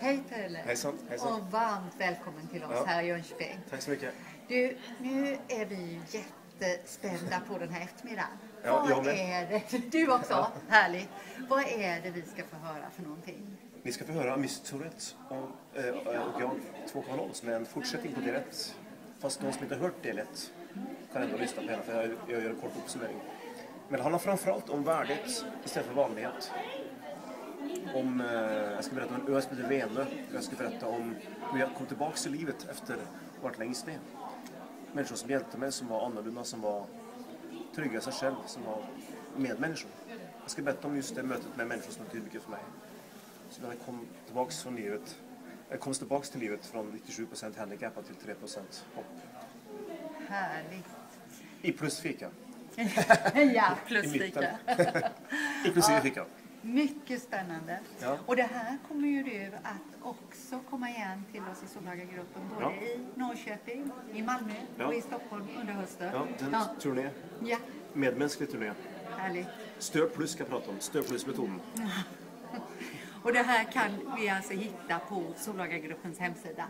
Hej Pelle! Hejsan, hejsan. Och varmt välkommen till oss Ja. här i Jönköping. Tack så mycket. Du, nu är vi jättespända på den här eftermiddagen. Ja, Vad jag med. är det? Du också? Härligt. Vad är det vi ska få höra för någonting? Ni ska få höra Miss Tourette och, eh, och jag 2.0 som är en fortsättning på del 1. Fast de som inte har hört del 1 kan ändå lyssna på henne för jag, jag gör en kort uppsummering. Men det handlar framförallt om värdet istället för vanlighet. Om, eh, jag ska berätta om en ö som heter Venö. Jag ska berätta om hur jag kom tillbaka till livet efter att ha varit längst ner. Människor som hjälpte mig, som var annorlunda, som var trygga i sig själv, som var medmänniskor. Jag ska berätta om just det mötet med människor som betyder mycket för mig. Så när jag kom tillbaks från livet, jag kom tillbaks till livet från 97% handikappad till 3% hopp. Härligt. I plus fika. ja, plus I mitten. fika. Inklusive fika. Mycket spännande. Ja. Och det här kommer ju du att också komma igen till oss i Solhaga-gruppen både Ja. i Norrköping, i Malmö Ja. och i Stockholm under hösten. Ja, det är en ja. turné. ja, Medmänsklig turné. härligt. Stör plus ska jag prata om. Stör plus-metoden. Och det här kan vi alltså hitta på Solhaga-gruppens hemsida.